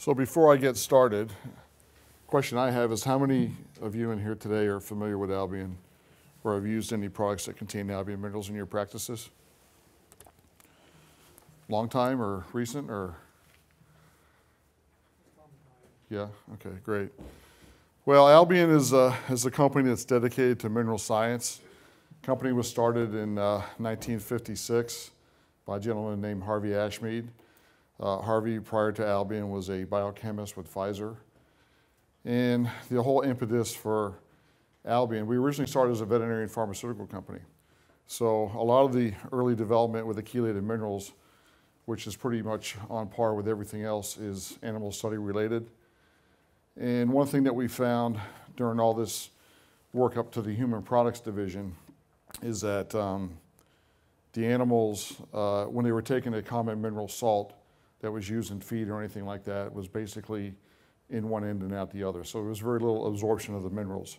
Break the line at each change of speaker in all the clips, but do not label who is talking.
So before I get started, question I have is how many of you in here today are familiar with Albion or have used any products that contain Albion minerals in your practices? Long time or recent or? Yeah, okay, great. Well, Albion is a, is a company that's dedicated to mineral science. The company was started in uh, 1956 by a gentleman named Harvey Ashmead. Uh, Harvey, prior to Albion, was a biochemist with Pfizer. And the whole impetus for Albion, we originally started as a veterinary and pharmaceutical company. So a lot of the early development with the chelated minerals, which is pretty much on par with everything else, is animal study related. And one thing that we found during all this work up to the human products division is that um, the animals, uh, when they were taking a common mineral salt that was used in feed or anything like that, was basically in one end and out the other. So there was very little absorption of the minerals.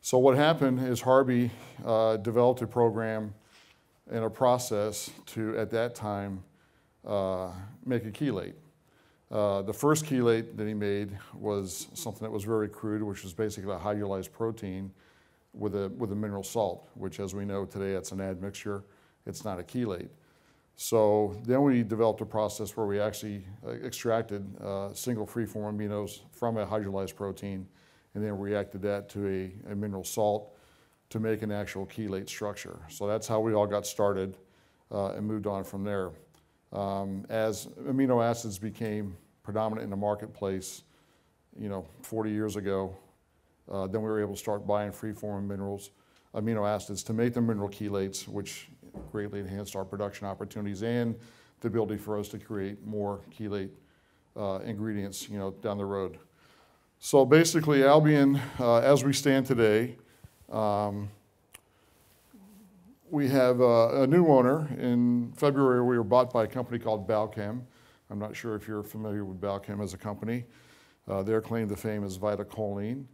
So what happened is Harvey uh, developed a program and a process to, at that time, uh, make a chelate. Uh, the first chelate that he made was something that was very crude, which was basically a hydrolyzed protein with a, with a mineral salt, which as we know today, it's an admixture. It's not a chelate. So then we developed a process where we actually uh, extracted uh, single free-form aminos from a hydrolyzed protein and then reacted that to a, a, mineral salt to make an actual chelate structure. So that's how we all got started uh, and moved on from there. Um, as amino acids became predominant in the marketplace, you know, 40 years ago, uh, then we were able to start buying free-form minerals, amino acids to make the mineral chelates, which greatly enhanced our production opportunities and the ability for us to create more chelate uh, ingredients, you know, down the road. So basically, Albion, uh, as we stand today, um, we have a, a, new owner. In February, we were bought by a company called Balchem. I'm not sure if you're familiar with Balchem as a company. Uh, their claim to fame is VitaCholine.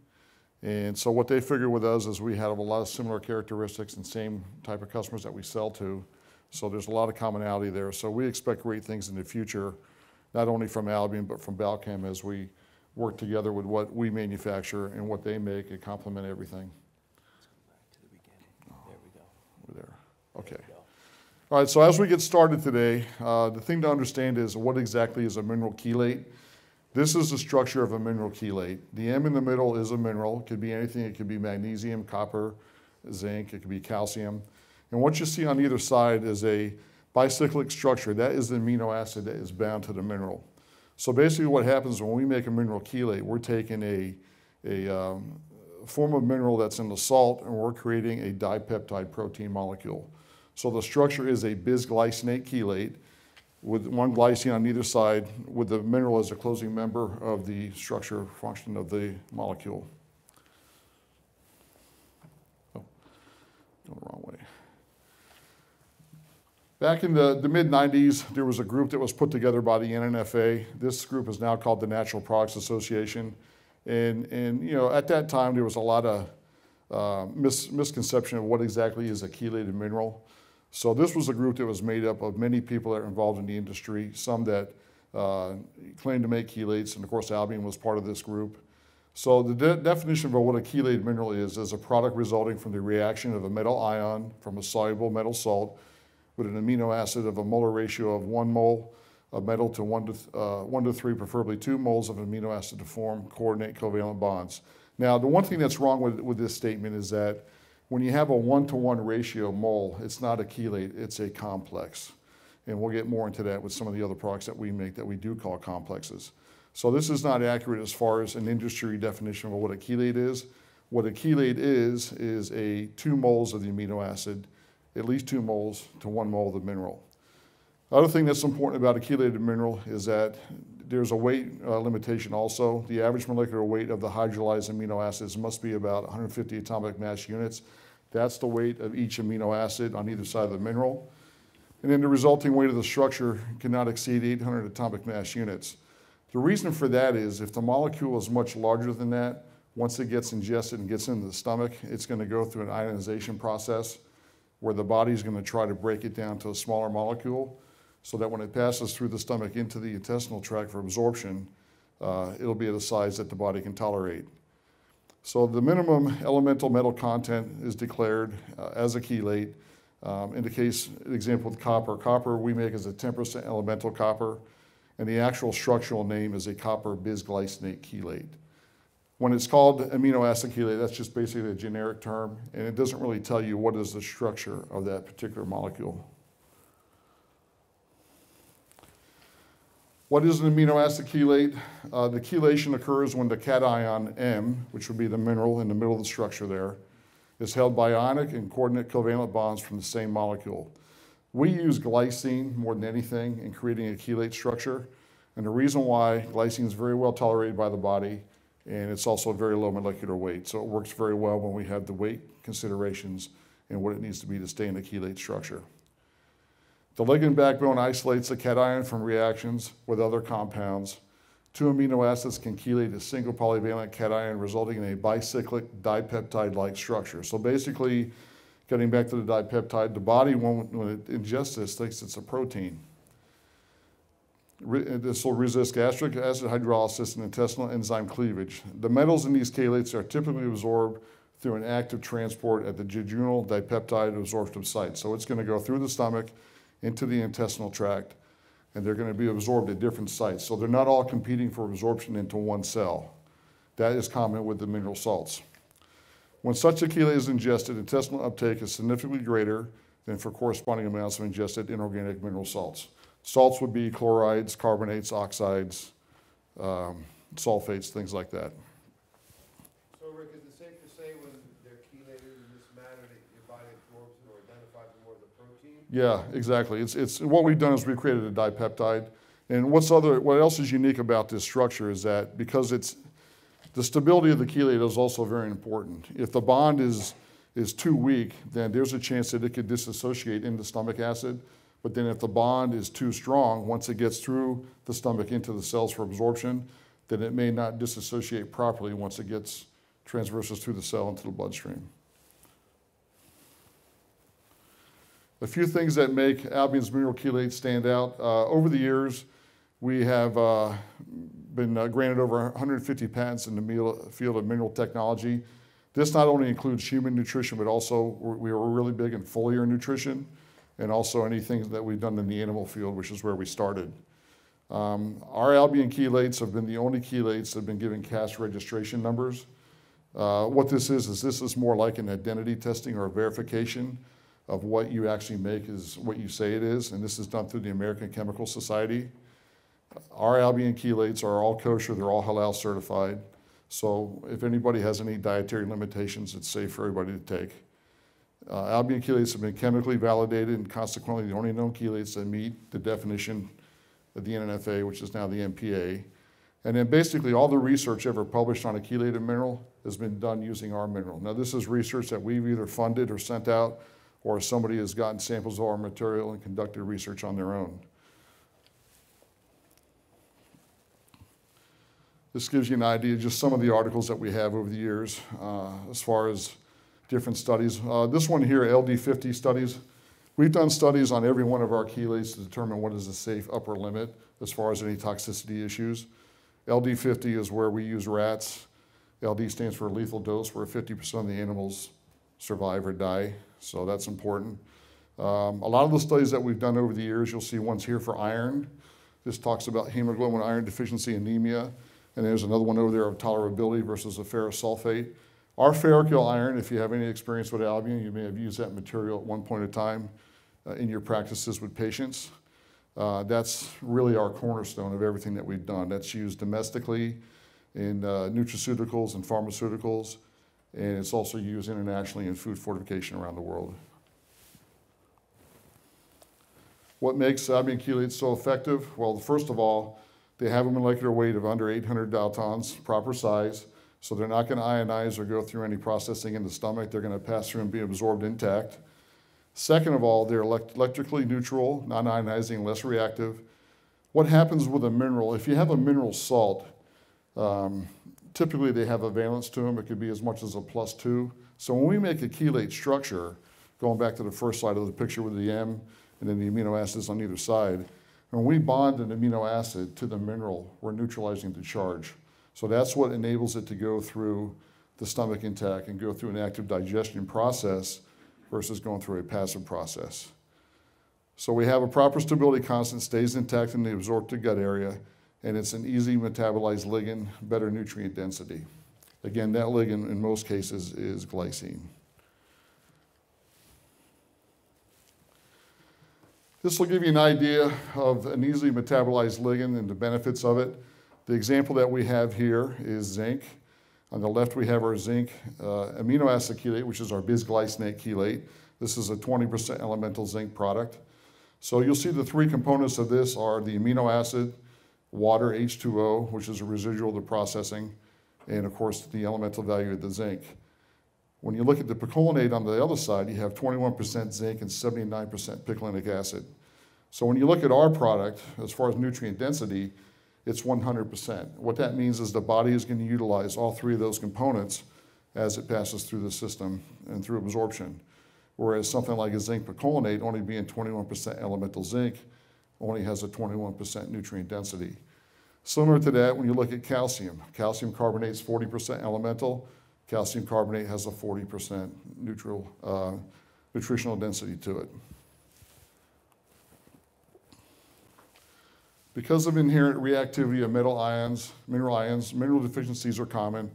And so what they figured with us is we have a lot of similar characteristics and same type of customers that we sell to. So there's a lot of commonality there. So we expect great things in the future, not only from Albion, but from Balchem as we work together with what we manufacture and what they make and complement everything.
Let's go back to the beginning. There we go.
We're there.
There
Okay.
go.
All right, so as we get started today, uh, the thing to understand is what exactly is a mineral chelate? This is the structure of a mineral chelate. The M in the middle is a mineral. It could be anything. It could be magnesium, copper, zinc. It could be calcium. And what you see on either side is a bicyclic structure. That is the amino acid that is bound to the mineral. So basically what happens when we make a mineral chelate, we're taking a, a um, form of mineral that's in the salt and we're creating a dipeptide protein molecule. So the structure is a bisglycinate chelate with one glycine on either side with the mineral as a closing member of the structure function of the molecule. Oh, going the wrong way. Back in the, the mid 90s, there was a group that was put together by the NNFA. This group is now called the Natural Products Association. And, and you know, at that time, there was a lot of uh, mis misconception of what exactly is a chelated mineral. So this was a group that was made up of many people that are involved in the industry, some that uh, claimed to make chelates, and of course Albion was part of this group. So the de definition of what a chelate mineral is, is a product resulting from the reaction of a metal ion from a soluble metal salt with an amino acid of a molar ratio of one mole of metal to one to, uh, one to three, preferably two moles of amino acid to form coordinate covalent bonds. Now, the one thing that's wrong with, with this statement is that when you have a one-to-one ratio mole, it's not a chelate, it's a complex. And we'll get more into that with some of the other products that we make that we do call complexes. So this is not accurate as far as an industry definition of what a chelate is. What a chelate is, is a two moles of the amino acid, at least two moles to one mole of the mineral. The Other thing that's important about a chelated mineral is that there's a weight uh, limitation also. The average molecular weight of the hydrolyzed amino acids must be about 150 atomic mass units. That's the weight of each amino acid on either side of the mineral. And then the resulting weight of the structure cannot exceed 800 atomic mass units. The reason for that is if the molecule is much larger than that, once it gets ingested and gets into the stomach, it's going to go through an ionization process where the body is going to try to break it down to a smaller molecule so that when it passes through the stomach into the intestinal tract for absorption, uh, it'll be at a size that the body can tolerate. So the minimum elemental metal content is declared uh, as a chelate. Um, in the case, example with copper, copper we make as a 10% elemental copper, and the actual structural name is a copper bisglycinate chelate. When it's called amino acid chelate, that's just basically a generic term, and it doesn't really tell you what is the structure of that particular molecule. What is an amino acid chelate? Uh, the chelation occurs when the cation M, which would be the mineral in the middle of the structure there, is held by ionic and coordinate covalent bonds from the same molecule. We use glycine more than anything in creating a chelate structure, and the reason why glycine is very well tolerated by the body, and it's also a very low molecular weight, so it works very well when we have the weight considerations and what it needs to be to stay in a chelate structure. The ligand backbone isolates the cation from reactions with other compounds. Two amino acids can chelate a single polyvalent cation, resulting in a bicyclic dipeptide-like structure. So basically, getting back to the dipeptide, the body, when, it ingests this, thinks it's a protein. This will resist gastric acid hydrolysis and intestinal enzyme cleavage. The metals in these chelates are typically absorbed through an active transport at the jejunal dipeptide absorptive site. So it's going to go through the stomach into the intestinal tract, and they're going to be absorbed at different sites. So they're not all competing for absorption into one cell. That is common with the mineral salts. When such a chelate is ingested, intestinal uptake is significantly greater than for corresponding amounts of ingested inorganic mineral salts. Salts would be chlorides, carbonates, oxides, um, sulfates, things like that.
So Rick, is it safe to say when they're chelated in this manner that your body absorbs it or identifies it more as a protein?
Yeah, exactly. It's, it's, what we've done is we've created a dipeptide. And what's other, what else is unique about this structure is that because it's, the stability of the chelate is also very important. If the bond is, is too weak, then there's a chance that it could disassociate into stomach acid. But then if the bond is too strong, once it gets through the stomach into the cells for absorption, then it may not disassociate properly once it gets transverses through the cell into the bloodstream. A few things that make Albion's mineral chelate stand out. Uh, over the years, we have uh, been uh, granted over 150 patents in the field of mineral technology. This not only includes human nutrition, but also we are really big in foliar nutrition and also anything that we've done in the animal field, which is where we started. Um, our Albion chelates have been the only chelates that have been given CAS registration numbers. Uh, what this is, is this is more like an identity testing or a verification of what you actually make is what you say it is, and this is done through the American Chemical Society. Our Albion chelates are all kosher, they're all halal certified. So if anybody has any dietary limitations, it's safe for everybody to take. Uh, Albion chelates have been chemically validated and consequently the only known chelates that meet the definition of the NNFA, which is now the NPA. And then basically all the research ever published on a chelated mineral has been done using our mineral. Now this is research that we've either funded or sent out or somebody has gotten samples of our material and conducted research on their own. This gives you an idea, just some of the articles that we have over the years uh, as far as different studies. Uh, this one here, LD50 studies, we've done studies on every one of our chelates to determine what is the safe upper limit as far as any toxicity issues. LD50 is where we use rats. LD stands for lethal dose, where 50% of the animals survive or die, so that's important. Um, a lot of the studies that we've done over the years, you'll see ones here for iron. This talks about hemoglobin iron deficiency anemia, and there's another one over there of tolerability versus a ferrous sulfate. Our ferrochel iron, if you have any experience with Albion, you may have used that material at one point in time uh, in your practices with patients. Uh, that's really our cornerstone of everything that we've done. That's used domestically in uh, nutraceuticals and pharmaceuticals, and it's also used internationally in food fortification around the world. What makes Albion chelates so effective? Well, first of all, they have a molecular weight of under 800 daltons, proper size, so they're not going to ionize or go through any processing in the stomach. They're going to pass through and be absorbed intact. Second of all, they're elect- electrically neutral, non ionizing, less reactive. What happens with a mineral? If you have a mineral salt, um, typically they have a valence to them. It could be as much as a plus two. So when we make a chelate structure, going back to the first slide of the picture with the M and then the amino acids on either side, When we bond an amino acid to the mineral, we're neutralizing the charge. So that's what enables it to go through the stomach intact and go through an active digestion process versus going through a passive process. So we have a proper stability constant, stays intact in the absorptive gut area, and it's an easy metabolized ligand, better nutrient density. Again, that ligand in most cases is glycine. This will give you an idea of an easily metabolized ligand and the benefits of it. The example that we have here is zinc. On the left, we have our zinc uh, amino acid chelate, which is our bisglycinate chelate. This is a 20% elemental zinc product. So you'll see the three components of this are the amino acid, water, H2O, which is a residual of the processing, and of course the elemental value of the zinc. When you look at the picolinate on the other side, you have 21% zinc and 79% picolinic acid. So when you look at our product, as far as nutrient density, it's 100%. What that means is the body is going to utilize all three of those components as it passes through the system and through absorption. Whereas something like a zinc picolinate, only being 21% elemental zinc, only has a 21% nutrient density. Similar to that, when you look at calcium, calcium carbonate is 40% elemental, calcium carbonate has a 40% neutral, uh, nutritional density to it. Because of inherent reactivity of metal ions, mineral ions, mineral deficiencies are common,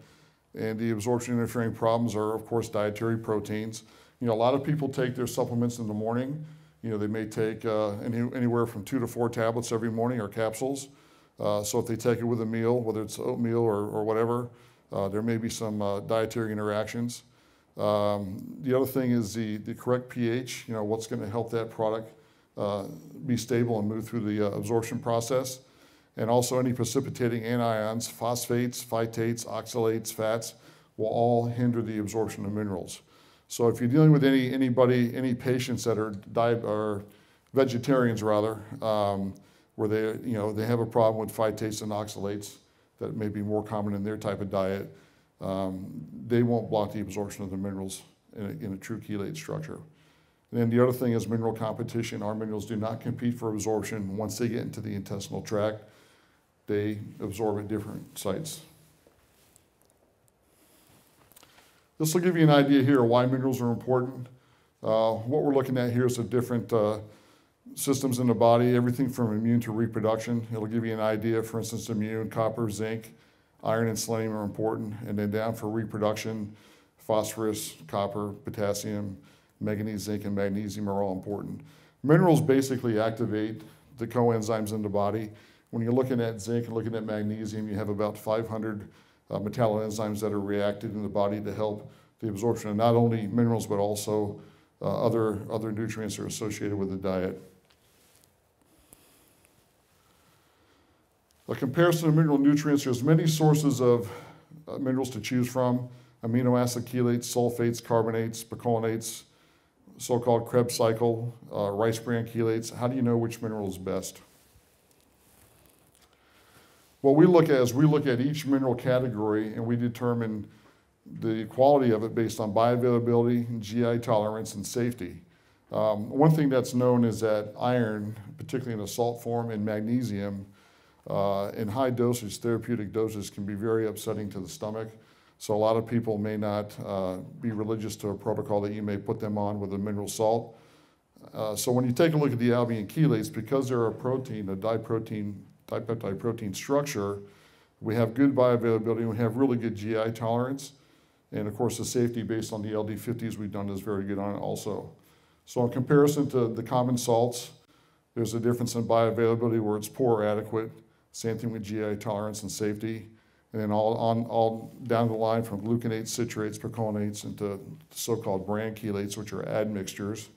and the absorption interfering problems are, of course, dietary proteins. You know, a lot of people take their supplements in the morning. You know, they may take uh, any, anywhere from two to four tablets every morning or capsules. Uh, so if they take it with a meal, whether it's oatmeal or, or whatever, uh, there may be some uh, dietary interactions. Um, the other thing is the, the correct pH, you know, what's going to help that product uh, be stable and move through the uh, absorption process. And also any precipitating anions, phosphates, phytates, oxalates, fats, will all hinder the absorption of minerals. So if you're dealing with any, anybody, any patients that are, di- or vegetarians rather, um, where they, you know, they have a problem with phytates and oxalates that may be more common in their type of diet, um, they won't block the absorption of the minerals in a, in a true chelate structure. And then the other thing is mineral competition. Our minerals do not compete for absorption. Once they get into the intestinal tract, they absorb at different sites. This will give you an idea here why minerals are important. Uh, what we're looking at here is the different uh, systems in the body, everything from immune to reproduction. It'll give you an idea, for instance, immune, copper, zinc, iron, and selenium are important. And then down for reproduction, phosphorus, copper, potassium, manganese, zinc, and magnesium are all important. Minerals basically activate the coenzymes in the body. When you're looking at zinc and looking at magnesium, you have about 500 uh, metalloenzymes that are reacted in the body to help the absorption of not only minerals but also uh, other, other nutrients that are associated with the diet. A comparison of mineral nutrients, there's many sources of uh, minerals to choose from. Amino acid chelates, sulfates, carbonates, picolinates, so-called Krebs cycle, uh, rice bran chelates. How do you know which mineral is best? What we look at is we look at each mineral category and we determine the quality of it based on bioavailability, GI tolerance, and safety. Um, one thing that's known is that iron, particularly in a salt form, and magnesium, uh, in high dosage, therapeutic doses, can be very upsetting to the stomach. So a lot of people may not uh, be religious to a protocol that you may put them on with a mineral salt. Uh, so when you take a look at the Albion chelates, because they're a protein, a diprotein, dipeptide protein structure, we have good bioavailability, we have really good GI tolerance, and of course the safety based on the LD50s we've done is very good on it also. So in comparison to the common salts, there's a difference in bioavailability where it's poor or adequate. Same thing with GI tolerance and safety. And then all, on, all down the line from gluconates, citrates, picolinates, into so-called bran chelates, which are admixtures.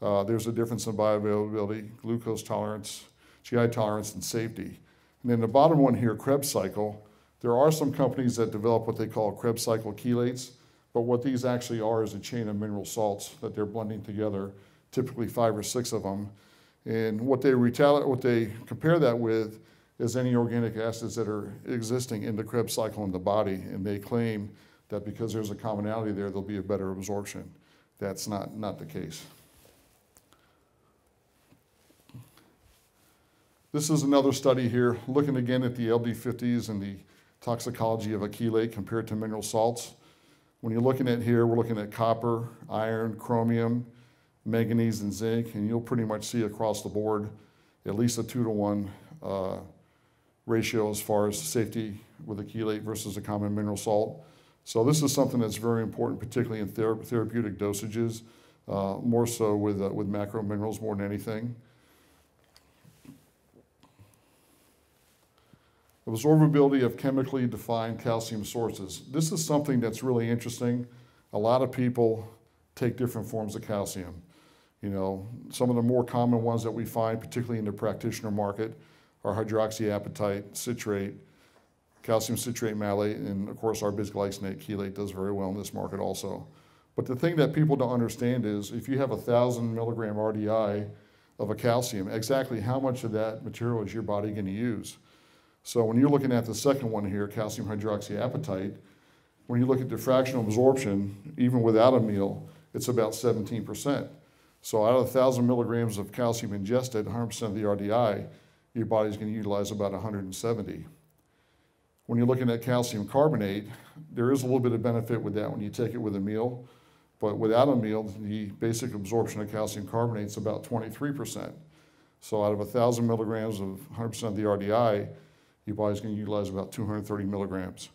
Uh, there's a difference in bioavailability, glucose tolerance, GI tolerance, and safety. And then the bottom one here, Krebs cycle, there are some companies that develop what they call Krebs cycle chelates, but what these actually are is a chain of mineral salts that they're blending together, typically five or six of them. And what they what they compare that with is any organic acids that are existing in the Krebs cycle in the body, and they claim that because there's a commonality there, there'll be a better absorption. That's not, not the case. This is another study here, looking again at the LD50s and the toxicology of a chelate compared to mineral salts. When you're looking at here, we're looking at copper, iron, chromium, manganese, and zinc, and you'll pretty much see across the board at least a two to one uh, ratio as far as safety with a chelate versus a common mineral salt. So this is something that's very important, particularly in thera- therapeutic dosages, uh, more so with, uh, with macro minerals more than anything. Absorbability of chemically defined calcium sources. This is something that's really interesting. A lot of people take different forms of calcium. You know, some of the more common ones that we find, particularly in the practitioner market, are hydroxyapatite, citrate, calcium citrate malate, and of course our bisglycinate chelate does very well in this market also. But the thing that people don't understand is if you have a thousand milligram RDI of a calcium, exactly how much of that material is your body going to use? So when you're looking at the second one here, calcium hydroxyapatite, when you look at the fractional absorption, even without a meal, it's about 17%. So out of 1,000 milligrams of calcium ingested, 100% of the RDI, your body's going to utilize about 170. When you're looking at calcium carbonate, there is a little bit of benefit with that when you take it with a meal, but without a meal, the basic absorption of calcium carbonate is about 23%. So out of 1,000 milligrams of 100% of the RDI, your body's going to utilize about 230 milligrams.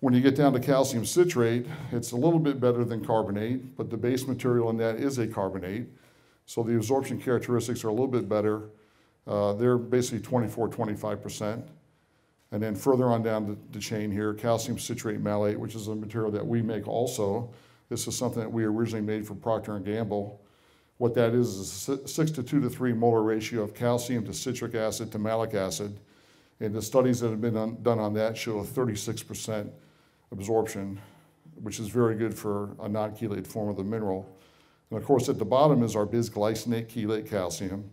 When you get down to calcium citrate, it's a little bit better than carbonate, but the base material in that is a carbonate. So the absorption characteristics are a little bit better. Uh, they're basically 24, 25%. And then further on down the, the chain here, calcium citrate malate, which is a material that we make also. This is something that we originally made for Procter & Gamble. What that is is a six to two to three molar ratio of calcium to citric acid to malic acid. And the studies that have been on, done on that show a 36% absorption, which is very good for a non-chelated form of the mineral. And of course, at the bottom is our bisglycinate chelate calcium,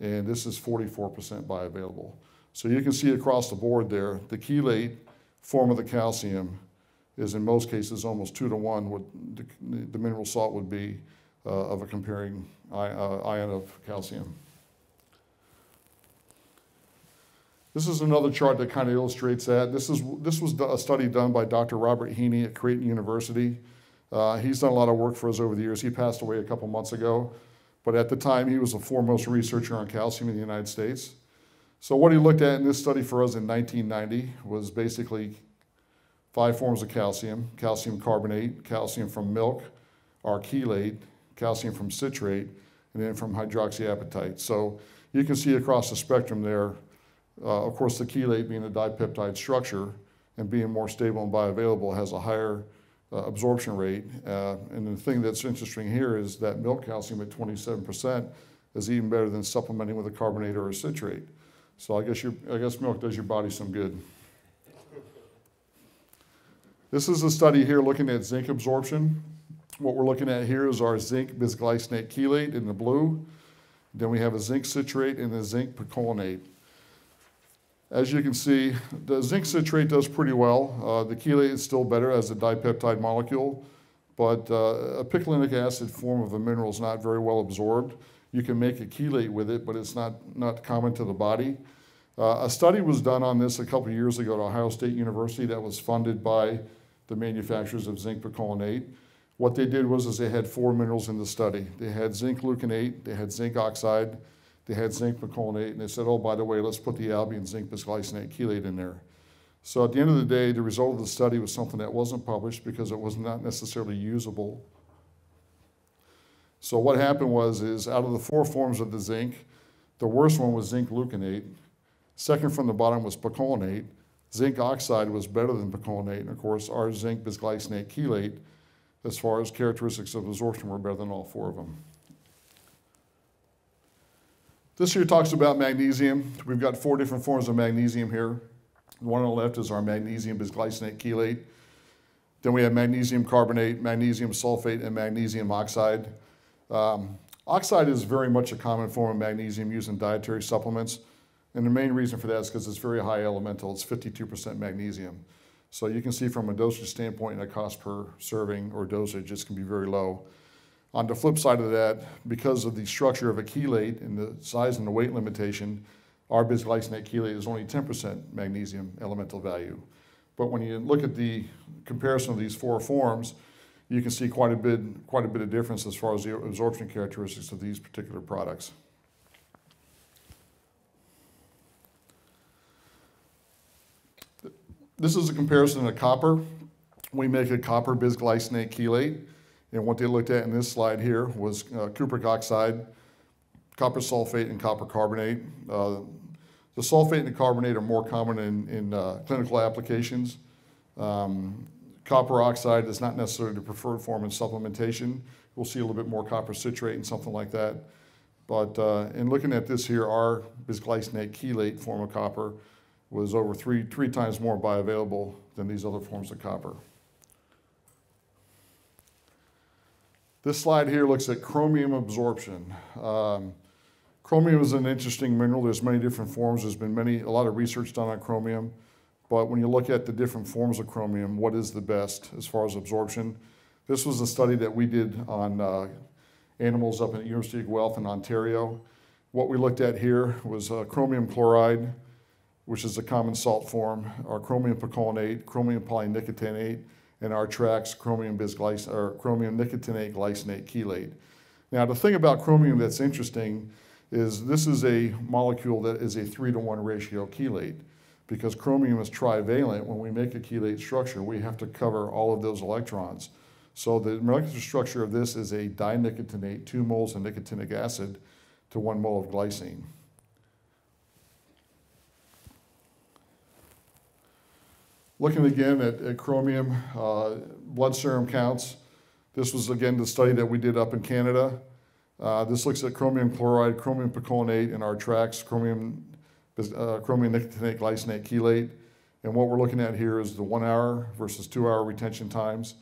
and this is 44% bioavailable. So you can see across the board there, the chelate form of the calcium is in most cases almost two to one what the, the mineral salt would be uh, of a comparing uh, ion of calcium. This is another chart that kind of illustrates that. This, is, this was a study done by Dr. Robert Heaney at Creighton University. Uh, he's done a lot of work for us over the years. He passed away a couple months ago, but at the time he was the foremost researcher on calcium in the United States. So what he looked at in this study for us in 1990 was basically five forms of calcium, calcium carbonate, calcium from milk, our chelate, calcium from citrate, and then from hydroxyapatite. So you can see across the spectrum there, uh, of course, the chelate being a dipeptide structure and being more stable and bioavailable has a higher absorption rate. Uh, and the thing that's interesting here is that milk calcium at 27% is even better than supplementing with a carbonate or a citrate. So I guess, your, I guess milk does your body some good. This is a study here looking at zinc absorption. What we're looking at here is our zinc bisglycinate chelate in the blue. Then we have a zinc citrate and a zinc picolinate. As you can see, the zinc citrate does pretty well. Uh, the chelate is still better as a dipeptide molecule, but uh, a picolinic acid form of a mineral is not very well absorbed. You can make a chelate with it, but it's not, not common to the body. Uh, a study was done on this a couple years ago at Ohio State University that was funded by the manufacturers of zinc picolinate. What they did was is they had four minerals in the study. They had zinc gluconate, they had zinc oxide, they had zinc picolinate, and they said, oh, by the way, let's put the Albion zinc bisglycinate chelate in there. So at the end of the day, the result of the study was something that wasn't published because it was not necessarily usable. So what happened was is out of the four forms of the zinc, the worst one was zinc gluconate. Second from the bottom was picolinate. Zinc oxide was better than picolinate, and of course, our zinc bisglycinate chelate, as far as characteristics of absorption, were better than all four of them. This here talks about magnesium. We've got four different forms of magnesium here. The one on the left is our magnesium bisglycinate chelate. Then we have magnesium carbonate, magnesium sulfate, and magnesium oxide. Um, oxide is very much a common form of magnesium used in dietary supplements. And the main reason for that is because it's very high elemental. It's 52% magnesium. So you can see from a dosage standpoint and a cost per serving or dosage, it's can be very low. On the flip side of that, because of the structure of a chelate and the size and the weight limitation, our bisglycinate chelate is only 10% magnesium elemental value. But when you look at the comparison of these four forms, you can see quite a bit, quite a bit of difference as far as the absorption characteristics of these particular products. This is a comparison of copper. We make a copper bisglycinate chelate, and what they looked at in this slide here was uh, cupric oxide, copper sulfate, and copper carbonate. Uh, the sulfate and the carbonate are more common in, in uh, clinical applications. Um, copper oxide is not necessarily the preferred form in supplementation. We'll see a little bit more copper citrate and something like that. But uh, in looking at this here, our bisglycinate chelate form of copper was over three, three times more bioavailable than these other forms of copper. This slide here looks at chromium absorption. Um, chromium is an interesting mineral. There's many different forms. There's been many, a lot of research done on chromium. But when you look at the different forms of chromium, what is the best as far as absorption? This was a study that we did on uh, animals up at the University of Guelph in Ontario. What we looked at here was uh, chromium chloride, which is a common salt form, our chromium picolinate, chromium polynicotinate, and our TRAACS chromium bisglyc- or chromium nicotinate glycinate chelate. Now, the thing about chromium that's interesting is this is a molecule that is a three to one ratio chelate. Because chromium is trivalent, when we make a chelate structure, we have to cover all of those electrons. So the molecular structure of this is a dinicotinate, two moles of nicotinic acid to one mole of glycine. Looking again at, at chromium, uh, blood serum counts. This was again the study that we did up in Canada. Uh, this looks at chromium chloride, chromium picolinate, in our TRAACS, chromium, uh, chromium nicotinate glycinate chelate. And what we're looking at here is the one hour versus two hour retention times.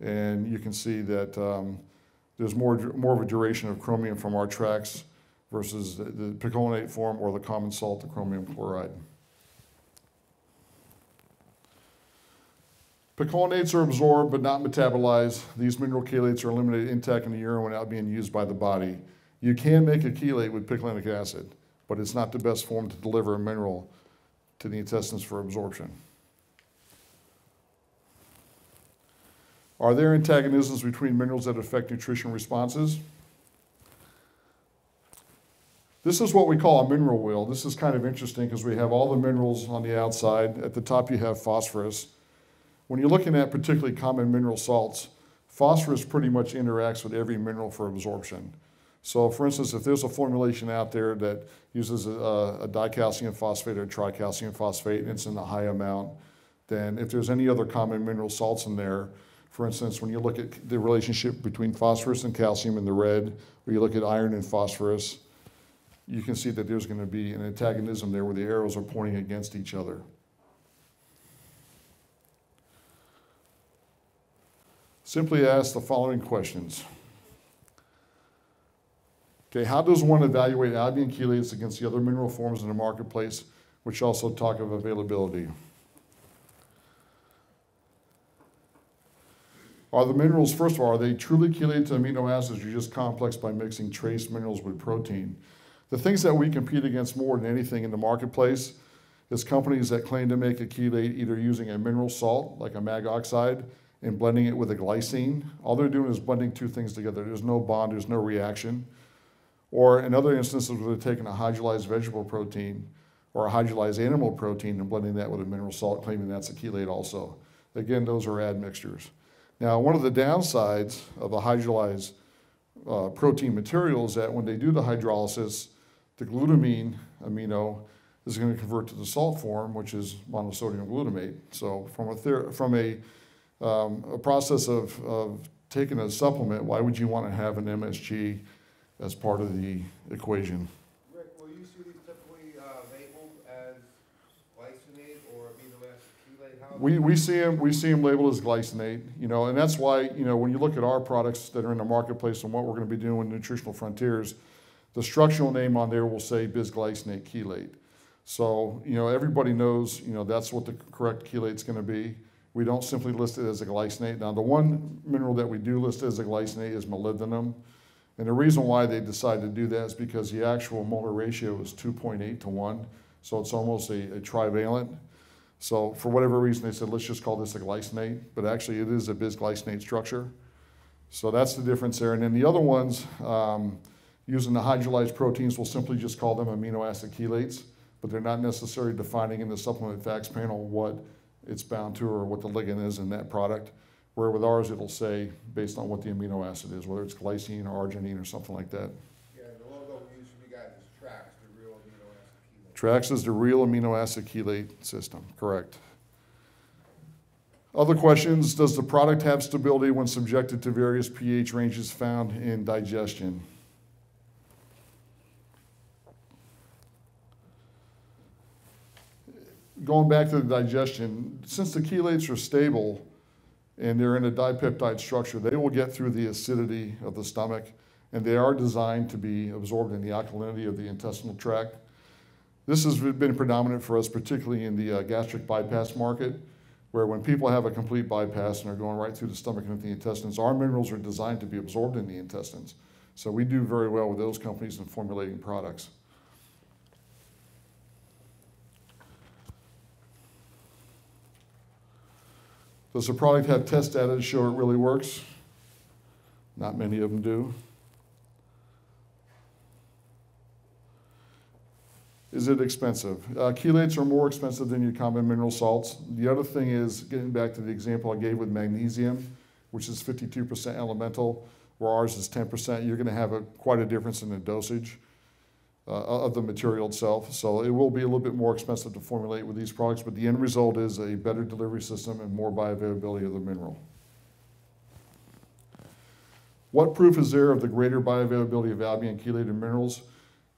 And you can see that um, there's more, more of a duration of chromium from our TRAACS versus the, the picolinate form or the common salt, the chromium chloride. Picolinates are absorbed but not metabolized. These mineral chelates are eliminated intact in the urine without being used by the body. You can make a chelate with picolinic acid, but it's not the best form to deliver a mineral to the intestines for absorption. Are there antagonisms between minerals that affect nutrition responses? This is what we call a mineral wheel. This is kind of interesting because we have all the minerals on the outside. At the top, you have phosphorus. When you're looking at particularly common mineral salts, phosphorus pretty much interacts with every mineral for absorption. So for instance, if there's a formulation out there that uses a, a dicalcium phosphate or tricalcium phosphate and it's in a high amount, then if there's any other common mineral salts in there, for instance, when you look at the relationship between phosphorus and calcium in the red, or you look at iron and phosphorus, you can see that there's going to be an antagonism there where the arrows are pointing against each other. Simply ask the following questions. Okay, how does one evaluate Albion chelates against the other mineral forms in the marketplace, which also talk of availability? Are the minerals, first of all, are they truly chelated to amino acids or just complex by mixing trace minerals with protein? The things that we compete against more than anything in the marketplace is companies that claim to make a chelate either using a mineral salt, like a mag oxide, and blending it with a glycine. All they're doing is blending two things together. There's no bond, there's no reaction. Or in other instances where they're taking a hydrolyzed vegetable protein or a hydrolyzed animal protein and blending that with a mineral salt, claiming that's a chelate also. Again, those are admixtures. Now, one of the downsides of a hydrolyzed uh, protein material is that when they do the hydrolysis, the glutamine amino is going to convert to the salt form, which is monosodium glutamate. So from a, from a um, a process of, of taking a supplement, why would you want to have an MSG as part of the equation?
Rick, will you see these typically uh, labeled as glycinate or amino acid chelate? How?
We, we see them we see them labeled as glycinate, you know, and that's why you know when you look at our products that are in the marketplace and what we're going to be doing with nutritional frontiers, the structural name on there will say bisglycinate chelate. So you know everybody knows you know that's what the correct chelate is going to be. We don't simply list it as a glycinate. Now, the one mineral that we do list as a glycinate is molybdenum. And the reason why they decided to do that is because the actual molar ratio is 2.8 to 1. So it's almost a, a trivalent. So for whatever reason, they said, let's just call this a glycinate. But actually, it is a bisglycinate structure. So that's the difference there. And then the other ones, um, using the hydrolyzed proteins, we'll simply just call them amino acid chelates, but they're not necessarily defining in the supplement facts panel what it's bound to or what the ligand is in that product. Where with ours, it'll say based on what the amino acid is, whether it's glycine or arginine or something like that.
Yeah, the logo we use for you guys is TRAACS, the real amino acid chelate.
TRAACS is the real amino acid chelate system, correct. Other questions, does the product have stability when subjected to various pH ranges found in digestion? Going back to the digestion, since the chelates are stable and they're in a dipeptide structure, they will get through the acidity of the stomach and they are designed to be absorbed in the alkalinity of the intestinal tract. This has been predominant for us, particularly in the uh, gastric bypass market, where when people have a complete bypass and are going right through the stomach and into the intestines, our minerals are designed to be absorbed in the intestines. So we do very well with those companies in formulating products. Does the product have test data to show it really works? Not many of them do. Is it expensive? Uh, chelates are more expensive than your common mineral salts. The other thing is, getting back to the example I gave with magnesium, which is 52% elemental, where ours is 10%, you're going to have a, quite a difference in the dosage of the material itself. So it will be a little bit more expensive to formulate with these products, but the end result is a better delivery system and more bioavailability of the mineral. What proof is there of the greater bioavailability of Albion chelated minerals?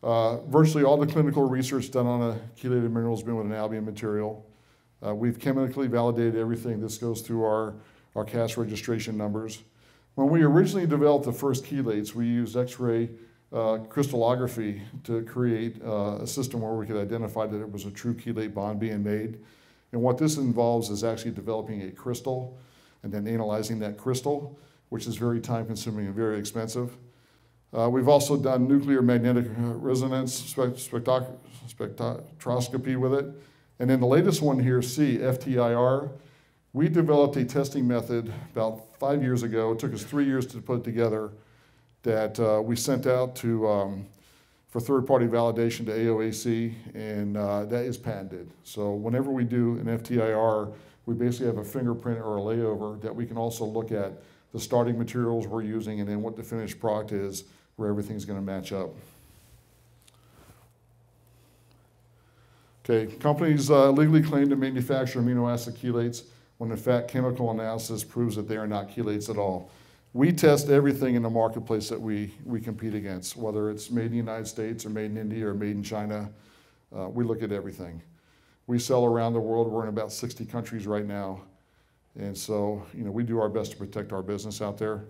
Uh, virtually all the clinical research done on a chelated mineral has been with an Albion material. Uh, we've chemically validated everything. This goes through our, our CAS registration numbers. When we originally developed the first chelates, we used X-ray uh, crystallography to create uh, a system where we could identify that it was a true chelate bond being made. And what this involves is actually developing a crystal and then analyzing that crystal, which is very time consuming and very expensive. Uh, we've also done nuclear magnetic resonance spectroscopy with it. And then the latest one here, C, FTIR, we developed a testing method about five years ago. It took us three years to put it together that uh, we sent out to um, for third-party validation to AOAC, and uh, that is patented. So whenever we do an FTIR, we basically have a fingerprint or a layover that we can also look at the starting materials we're using and then what the finished product is, where everything's going to match up. Okay, companies uh, legally claim to manufacture amino acid chelates when in fact chemical analysis proves that they are not chelates at all. We test everything in the marketplace that we, we compete against, whether it's made in the United States or made in India or made in China. Uh, we look at everything. We sell around the world. We're in about 60 countries right now. And so, you know, we do our best to protect our business out there.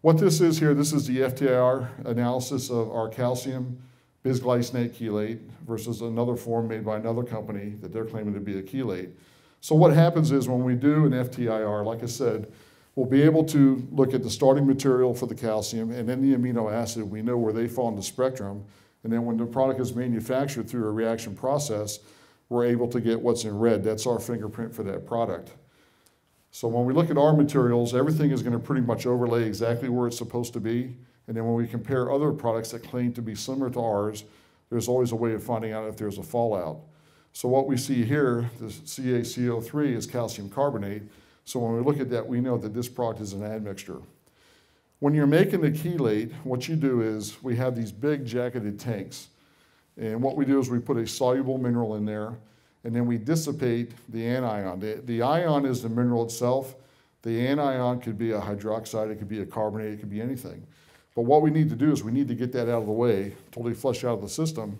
What this is here, this is the FTIR analysis of our calcium bisglycinate chelate versus another form made by another company that they're claiming to be a chelate. So what happens is when we do an FTIR, like I said, we'll be able to look at the starting material for the calcium and then the amino acid. We know where they fall in the spectrum. And then when the product is manufactured through a reaction process, we're able to get what's in red. That's our fingerprint for that product. So when we look at our materials, everything is going to pretty much overlay exactly where it's supposed to be. And then when we compare other products that claim to be similar to ours, there's always a way of finding out if there's a fallout. So what we see here, the CaCO3 is calcium carbonate. So when we look at that, we know that this product is an admixture. When you're making the chelate, what you do is we have these big jacketed tanks. And what we do is we put a soluble mineral in there, and then we dissipate the anion. The, the ion is the mineral itself. The anion could be a hydroxide, it could be a carbonate, it could be anything. But what we need to do is we need to get that out of the way, totally flush out of the system,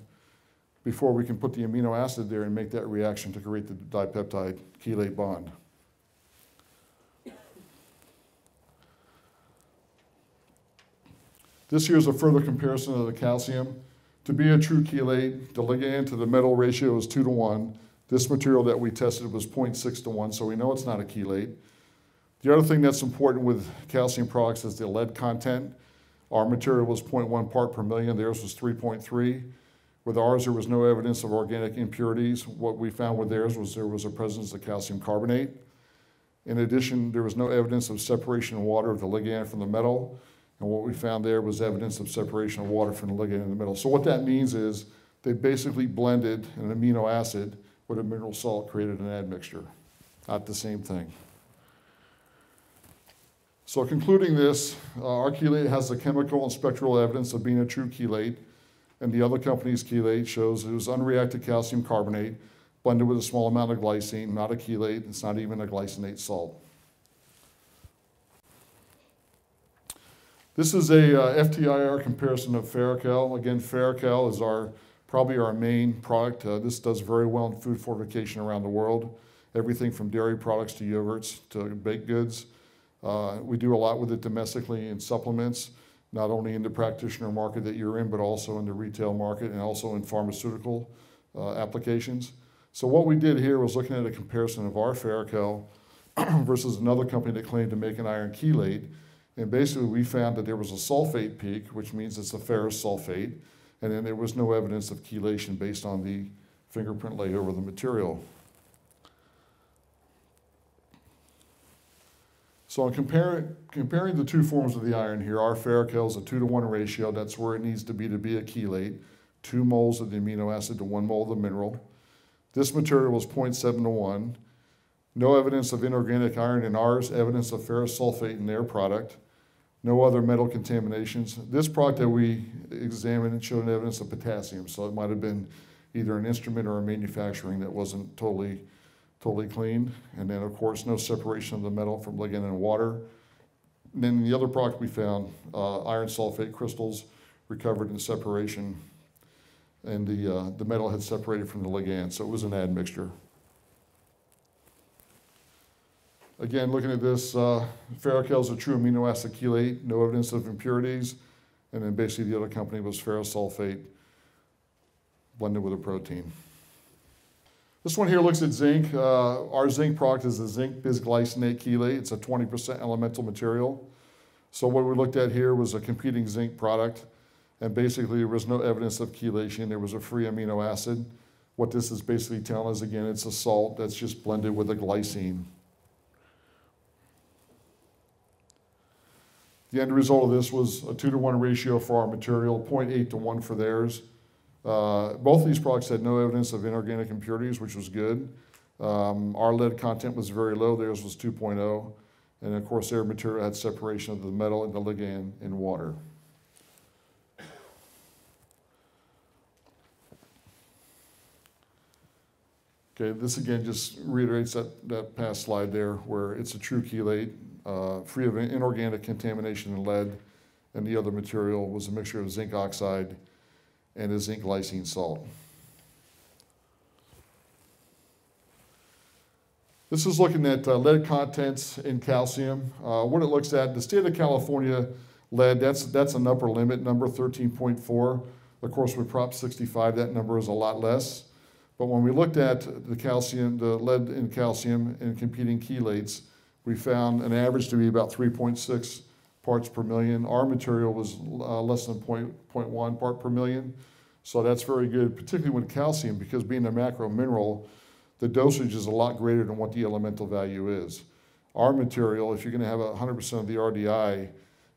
before we can put the amino acid there and make that reaction to create the dipeptide chelate bond. This here is a further comparison of the calcium. To be a true chelate, the ligand to the metal ratio is two to one. This material that we tested was 0.6 to 1, so we know it's not a chelate. The other thing that's important with calcium products is the lead content. Our material was 0.1 part per million, theirs was 3.3. With ours, there was no evidence of organic impurities. What we found with theirs was there was a presence of calcium carbonate. In addition, there was no evidence of separation of water of the ligand from the metal. And what we found there was evidence of separation of water from the ligand in the middle. So what that means is they basically blended an amino acid with a mineral salt, created an admixture. Not the same thing. So concluding this, uh, our chelate has the chemical and spectral evidence of being a true chelate, and the other company's chelate shows it was unreacted calcium carbonate blended with a small amount of glycine, not a chelate, it's not even a glycinate salt. This is a uh, FTIR comparison of Ferrochel. Again, Ferrochel is our probably our main product. Uh, this does very well in food fortification around the world. Everything from dairy products to yogurts to baked goods. Uh, we do a lot with it domestically in supplements, not only in the practitioner market that you're in, but also in the retail market and also in pharmaceutical uh, applications. So what we did here was looking at a comparison of our Ferrochel versus another company that claimed to make an iron chelate. And basically we found that there was a sulfate peak, which means it's a ferrous sulfate, and then there was no evidence of chelation based on the fingerprint layover of the material. So in comparing, comparing the two forms of the iron here, our Ferrochel is a two to one ratio. That's where it needs to be to be a chelate. Two moles of the amino acid to one mole of the mineral. This material was 0.7 to 1. No evidence of inorganic iron in ours, evidence of ferrous sulfate in their product. No other metal contaminations. This product that we examined showed evidence of potassium, so it might have been either an instrument or a manufacturing that wasn't totally, totally clean. And then, of course, no separation of the metal from ligand and water. And then the other product we found, uh, iron sulfate crystals recovered in separation and the, uh, the metal had separated from the ligand, so it was an admixture. Again, looking at this, uh, Ferrochel is a true amino acid chelate, no evidence of impurities, and then basically the other company was ferrous sulfate blended with a protein. This one here looks at zinc. Uh, our zinc product is a zinc bisglycinate chelate. It's a 20% elemental material. So what we looked at here was a competing zinc product. And basically, there was no evidence of chelation. There was a free amino acid. What this is basically telling us, again, it's a salt that's just blended with a glycine. The end result of this was a two to one ratio for our material, 0.8 to one for theirs. Uh, both of these products had no evidence of inorganic impurities, which was good. Um, our lead content was very low, theirs was 2.0. And of course, their material had separation of the metal and the ligand in water. Okay, this again just reiterates that, that past slide there where it's a true chelate, uh, free of inorganic contamination and lead, and the other material was a mixture of zinc oxide and a zinc lysine salt. This is looking at uh, lead contents in calcium. Uh, what it looks at, the state of California lead, that's, that's an upper limit, number 13.4. Of course, with Prop 65, that number is a lot less. But when we looked at the calcium, the lead in calcium in competing chelates, we found an average to be about 3.6 parts per million. Our material was uh, less than 0.1 part per million. So that's very good, particularly with calcium, because being a macro mineral, the dosage is a lot greater than what the elemental value is. Our material, if you're going to have 100% of the RDI,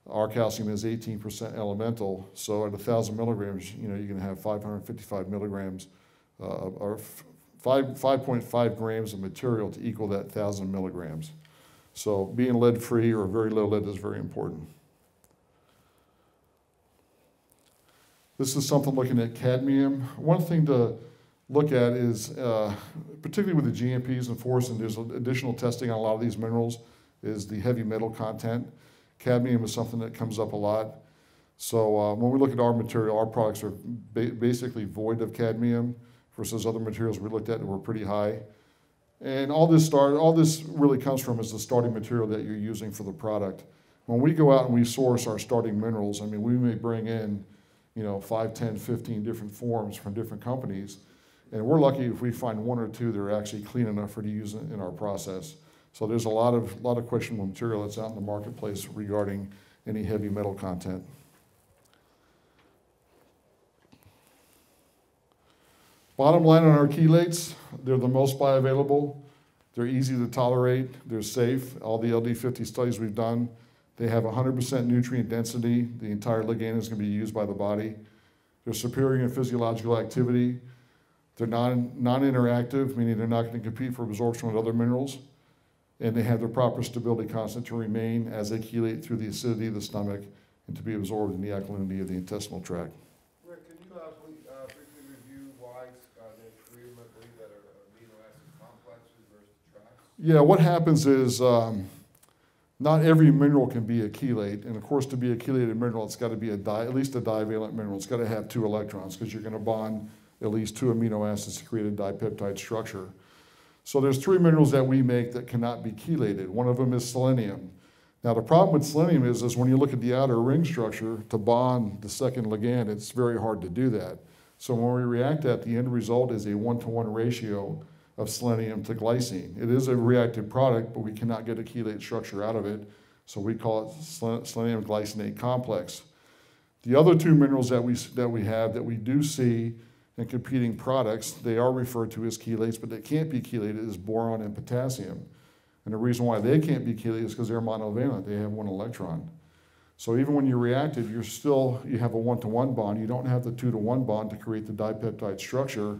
our calcium is 18% elemental. So at 1,000 milligrams, you know, you're going to have 555 milligrams uh, or five, 5.5 grams of material to equal that 1,000 milligrams. So being lead-free or very low lead is very important. This is something looking at cadmium. One thing to look at is, uh, particularly with the GMPs and force, and there's additional testing on a lot of these minerals, is the heavy metal content. Cadmium is something that comes up a lot. So uh, when we look at our material, our products are ba basically void of cadmium versus other materials we looked at that were pretty high. And all this start, all this really comes from is the starting material that you're using for the product. When we go out and we source our starting minerals, I mean, we may bring in, you know, 5, 10, 15 different forms from different companies. And we're lucky if we find one or two that are actually clean enough for to use in our process. So there's a lot of, lot of questionable material that's out in the marketplace regarding any heavy metal content. Bottom line on our chelates, they're the most bioavailable. They're easy to tolerate. They're safe. All the LD50 studies we've done, they have 100% nutrient density. The entire ligand is going to be used by the body. They're superior in physiological activity. They're non, non-interactive, meaning they're not going to compete for absorption with other minerals. And they have the proper stability constant to remain as they chelate through the acidity of the stomach and to be absorbed in the alkalinity of the intestinal tract.
Rick, can you, uh, please, uh, briefly review why, uh, there's three of them, I believe, that are amino acid complexes versus TRAACS?
Yeah, what happens is um, not every mineral can be a chelate, and of course, to be a chelated mineral, it's got to be a di- at least a divalent mineral. It's got to have two electrons because you're going to bond at least two amino acids to create a dipeptide structure. So there's three minerals that we make that cannot be chelated. One of them is selenium. Now the problem with selenium is, is when you look at the outer ring structure to bond the second ligand, it's very hard to do that. So when we react that, the end result is a one-to-one ratio of selenium to glycine. It is a reactive product, but we cannot get a chelate structure out of it, so we call it selenium glycinate complex. The other two minerals that we, that we have that we do see in competing products, they are referred to as chelates, but they can't be chelated is boron and potassium. And the reason why they can't be chelated is because they're monovalent, they have one electron. So even when you react it, you're still, you have a one-to-one bond, you don't have the two-to-one bond to create the dipeptide structure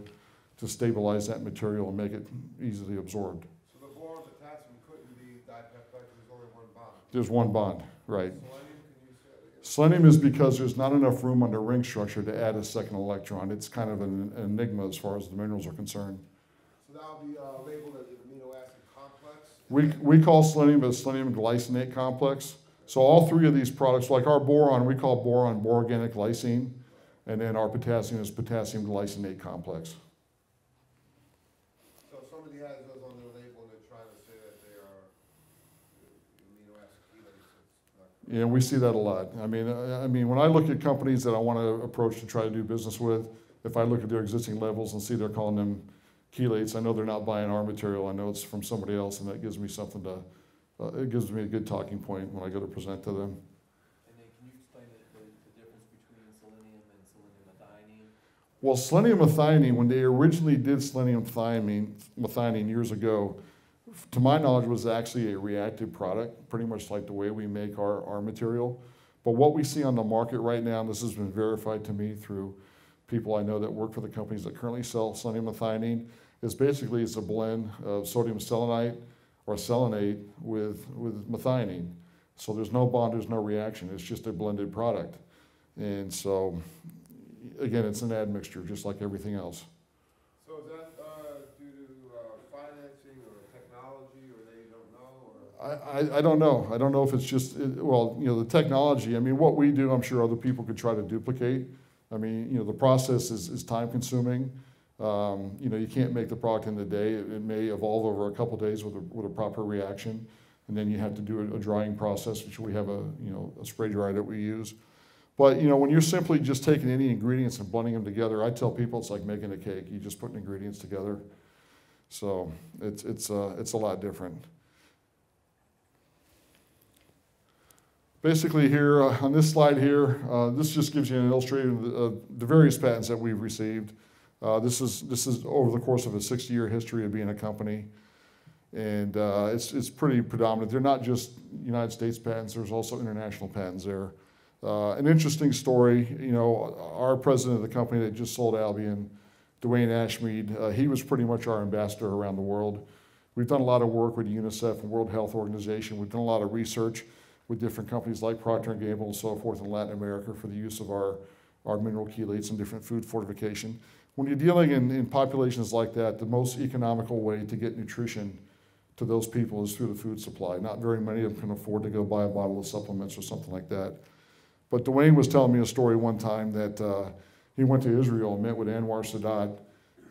to stabilize that material and make it easily absorbed.
So the boron potassium couldn't be dipeptide, because there's only one bond.
There's one bond, right.
Selenium, can you say?
Selenium is because there's not enough room on the ring structure to add a second electron. It's kind of an enigma as far as the minerals are concerned.
So that'll be, uh, labeled as an amino acid complex?
We, we call selenium a selenium glycinate complex. So all three of these products, like our boron, we call boron bororganic glycine, and then our potassium is potassium glycinate complex.
So if somebody has those on their label and they're trying to say that they are amino acid chelates, not.
Yeah, we see that a lot. I mean, I I mean, when I look at companies that I want to approach to try to do business with, if I look at their existing levels and see they're calling them chelates, I know they're not buying our material. I know it's from somebody else, and that gives me something to, uh, it gives me a good talking point when I go to present to them.
Can you explain the, the, the difference between selenium and selenium methionine?
Well, selenium methionine, when they originally did selenium thiamine, methionine years ago, to my knowledge, was actually a reactive product, pretty much like the way we make our, our material. But what we see on the market right now, and this has been verified to me through people I know that work for the companies that currently sell selenium methionine, is basically it's a blend of sodium selenite or selenate with, with methionine. So there's no bond, there's no reaction, it's just a blended product. And so, again, it's an admixture, just like everything else.
So is that, uh, due to, uh, financing or technology, or they don't know, or?
I, I, don't know. I don't know if it's just, it- well, you know, the technology, I mean, what we do, I'm sure other people could try to duplicate. I mean, you know, the process is, is time consuming. Um, you know, you can't make the product in the day. It, it may evolve over a couple days with a, with a proper reaction. And then you have to do a, a drying process, which we have a, you know, a spray dryer that we use. But, you know, when you're simply just taking any ingredients and blending them together, I tell people it's like making a cake. You just put ingredients together. So it's, it's, uh, it's a lot different. Basically here, uh, on this slide here, uh, this just gives you an illustration of the, various patents that we've received. Uh, this is, this is over the course of a 60-year history of being a company. And uh, it's, it's pretty predominant. They're not just United States patents, there's also international patents there. Uh, an interesting story, you know, our president of the company that just sold Albion, DeWayne Ashmead, uh, he was pretty much our ambassador around the world. We've done a lot of work with UNICEF and World Health Organization. We've done a lot of research with different companies like Procter & Gamble and so forth in Latin America for the use of our, our mineral chelates and different food fortification. When you're dealing in, in populations like that, the most economical way to get nutrition to those people is through the food supply. Not very many of them can afford to go buy a bottle of supplements or something like that. But DeWayne was telling me a story one time that uh, he went to Israel and met with Anwar Sadat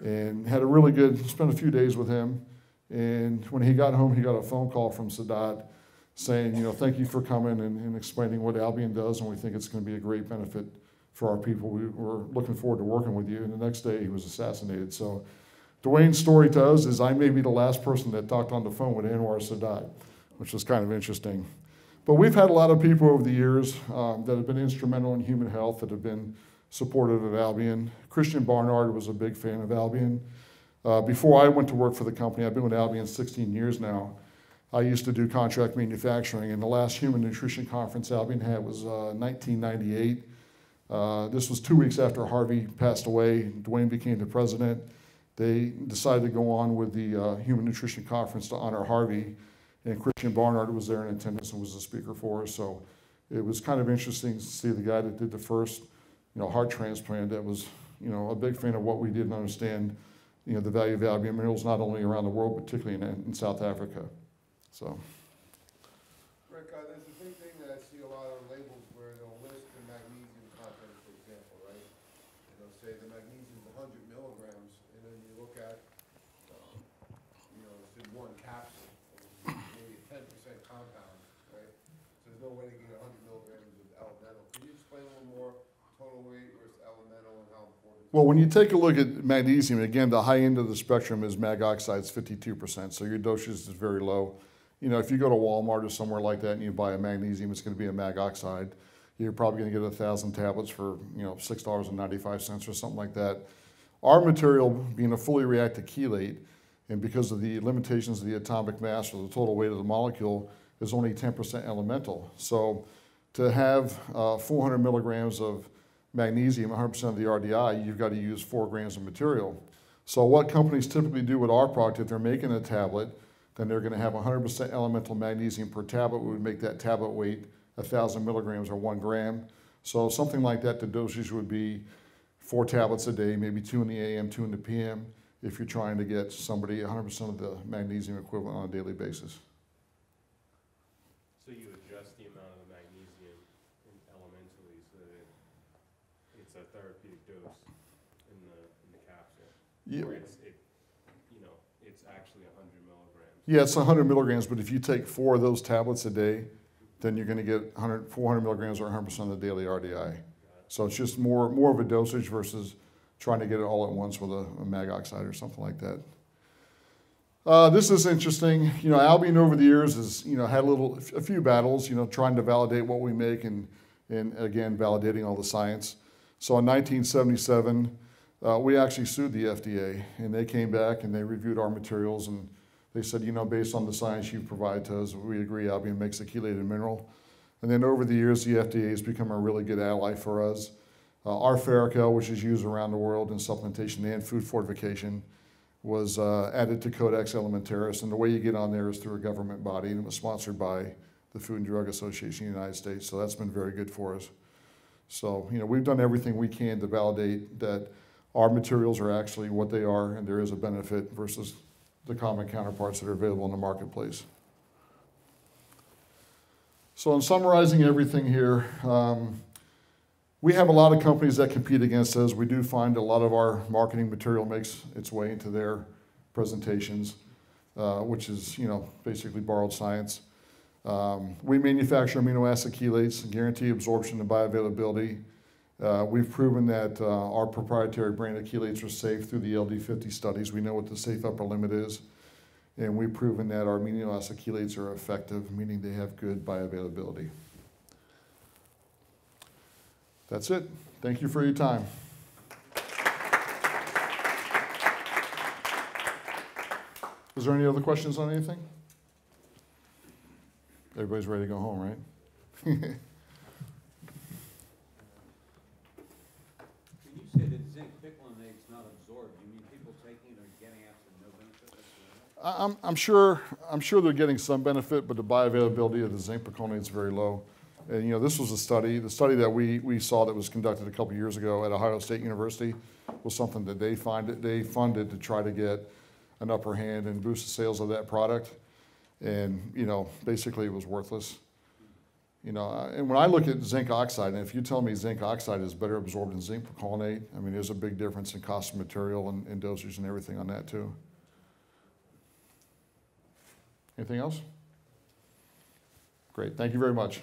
and had a really good, spent a few days with him. And when he got home, he got a phone call from Sadat saying, you know, thank you for coming and, and explaining what Albion does, and we think it's going to be a great benefit for our people. We were looking forward to working with you. And the next day, he was assassinated. So, DeWayne's story to us is I may be the last person that talked on the phone with Anwar Sadat, which was kind of interesting. But we've had a lot of people over the years um, that have been instrumental in human health that have been supportive of Albion. Christiaan Barnard was a big fan of Albion. Uh, before I went to work for the company, I've been with Albion 16 years now. I used to do contract manufacturing, and the last human nutrition conference Albion had was uh, 1998. Uh, this was two weeks after Harvey passed away. DeWayne became the president. They decided to go on with the uh, Human Nutrition Conference to honor Harvey, and Christiaan Barnard was there in attendance and was the speaker for us. So it was kind of interesting to see the guy that did the first, you know, heart transplant that was, you know, a big fan of what we did and understand, you know, the value of Albion minerals not only around the world, but particularly in, in South Africa. So.
Rick, uh, there's a big thing that I see a lot on labels where they'll list the magnesium content, for example, right? And they'll say the magnesium's hundred milligrams, and then you look at, um, you know, it's in one capsule, maybe a ten percent compound, right? So there's no way to get hundred milligrams of elemental. Can you explain a little more total weight versus elemental and how important?
Well, when you take a look at magnesium, again, the high end of the spectrum is mag oxides, 52%, so your dosage is very low. You know, if you go to Walmart or somewhere like that and you buy a magnesium, it's going to be a mag oxide. You're probably going to get a thousand tablets for you know six dollars and ninety-five cents or something like that. Our material, being a fully reactive chelate, and because of the limitations of the atomic mass or the total weight of the molecule, is only 10% elemental. So, to have uh, 400 milligrams of magnesium, 100% of the RDI, you've got to use four grams of material. So, what companies typically do with our product, if they're making a tablet, then they're going to have 100% elemental magnesium per tablet, We would make that tablet weight 1,000 milligrams or one gram. So, something like that, the dosage would be four tablets a day, maybe two in the AM, two in the PM, if you're trying to get somebody 100% of the magnesium equivalent on a daily basis.
So you adjust the amount of the magnesium in- elementally so that it's a therapeutic dose in the, in the capsule?
Yeah.
Or it's, it, you know, it's actually a hundred milligrams?
Yeah, it's 100 milligrams, but if you take four of those tablets a day, then you're going to get 100, 400 milligrams or 100% of the daily RDI. So it's just more, more of a dosage versus trying to get it all at once with a, a mag oxide or something like that. Uh, this is interesting. You know, Albion over the years has, you know, had a little, a few battles, you know, trying to validate what we make and, and again, validating all the science. So in 1977, uh, we actually sued the FDA and they came back and they reviewed our materials and they said, you know, based on the science you provide to us, we agree Albion makes a chelated mineral. And then over the years, the FDA has become a really good ally for us. Uh, our Ferrochel, which is used around the world in supplementation and food fortification, was uh, added to Codex Alimentarius. And the way you get on there is through a government body, and it was sponsored by the Food and Drug Association of the United States. So that's been very good for us. So, you know, we've done everything we can to validate that our materials are actually what they are and there is a benefit versus the common counterparts that are available in the marketplace. So, in summarizing everything here, um, we have a lot of companies that compete against us. We do find a lot of our marketing material makes its way into their presentations, uh, which is, you know, basically borrowed science. Um, we manufacture amino acid chelates and guarantee absorption and bioavailability. Uh, we've proven that uh, our proprietary brand chelates are safe through the LD50 studies. We know what the safe upper limit is. And we've proven that our amino acid chelates are effective, meaning they have good bioavailability. That's it. Thank you for your time. Is there any other questions on anything? Everybody's ready to go home, right?
When you say that zinc picolinate is not absorbed, you mean people taking it are getting absolutely no benefit whatsoever?
I- I'm, I'm sure, I'm sure they're getting some benefit, but the bioavailability of the zinc picolinate is very low. And, you know, this was a study, the study that we, we saw that was conducted a couple years ago at Ohio State University was something that they find, they funded to try to get an upper hand and boost the sales of that product. And, you know, basically it was worthless. You know, and when I look at zinc oxide, and if you tell me zinc oxide is better absorbed than zinc picolinate, I mean, there's a big difference in cost of material and, and dosage and everything on that too. Anything else? Great, thank you very much.